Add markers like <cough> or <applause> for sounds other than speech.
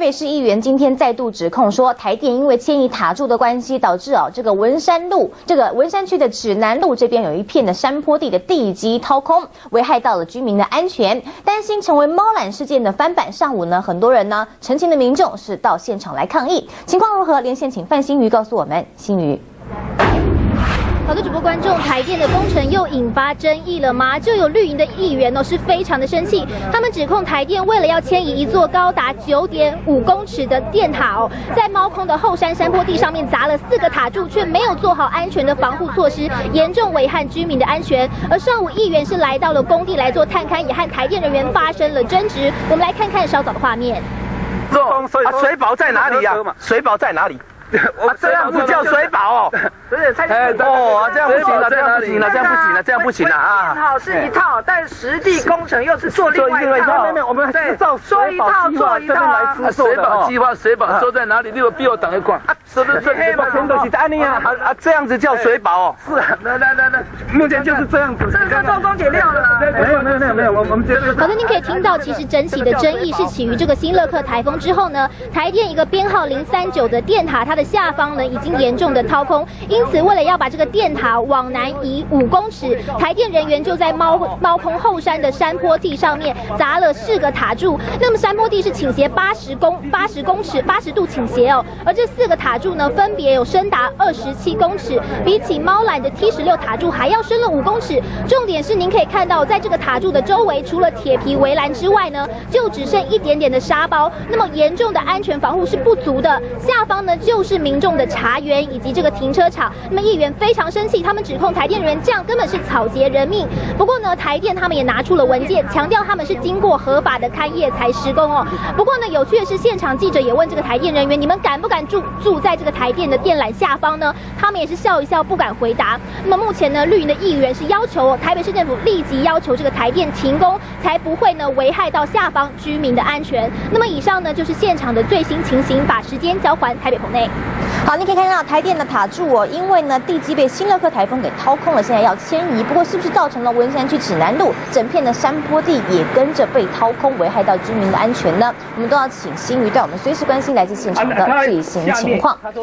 台北市议员今天再度指控说，台电因为迁移塔柱的关系，导致哦这个文山路、这个文山区的指南路这边有一片的山坡地的地基掏空，危害到了居民的安全，担心成为猫缆事件的翻版。上午呢，很多人呢，澄清的民众是到现场来抗议，情况如何？连线请范新瑜告诉我们，新瑜。好的，主播观众，台电的工程又引发争议了吗？就有绿营的议员哦，是非常的生气，他们指控台电为了要迁移一座高达九点五公尺的电塔哦，在猫空的后山山坡地上面砸了四个塔柱，却没有做好安全的防护措施，严重危害居民的安全。而上午议员是来到了工地来做探勘，也和台电人员发生了争执。我们来看看稍早的画面。啊，水保在哪里呀？水保在哪里？我 <laughs> 这样不叫水保哦。不是，哎，哦，这样不行了，这样不行了，这样不行了，这样不行了啊！好是一套，但实地工程又是做另外一套。没有，我们对照说一套做一套啊！水保计划，水保说在哪里？你有必要等一块，是不是？黑马全都是安尼啊！啊啊，这样子叫水保哦？是啊，来来来来，目前就是这样子。这是偷工减料了。没有没有没有没有，我我们觉得。好的，您可以听到，其实整体的争议是起于这个新乐克台风之后呢，台电一个编号零三九的电塔，它的下方呢已经严重的掏空，因此为了要把这个电塔往南移五公尺，台电人员就在猫猫空后山的山坡地上面砸了四个塔柱。那么山坡地是倾斜八十公八十公尺八十度倾斜哦，而这四个塔柱呢，分别有深达二十七公尺，比起猫缆的 T 十六塔柱还要深了五公尺。重点是您可以看到，在这个塔柱的周围，除了铁皮围栏之外呢，就只剩一点点的沙包。那么严重的安全防护是不足的。下方呢，就是是民众的茶园以及这个停车场。那么议员非常生气，他们指控台电人员这样根本是草菅人命。不过呢，台电他们也拿出了文件，强调他们是经过合法的勘业才施工哦。不过呢，有趣的是，现场记者也问这个台电人员，你们敢不敢住住在这个台电的电缆下方呢？他们也是笑一笑，不敢回答。那么目前呢，绿营的议员是要求台北市政府立即要求这个台电停工，才不会呢危害到下方居民的安全。那么以上呢就是现场的最新情形，把时间交还台北棚内。好，你可以看到台电的塔柱哦，因为呢地基被新乐克台风给掏空了，现在要迁移。不过是不是造成了文山区指南路整片的山坡地也跟着被掏空，危害到居民的安全呢？我们都要请新余带我们随时关心来自现场的最新情况。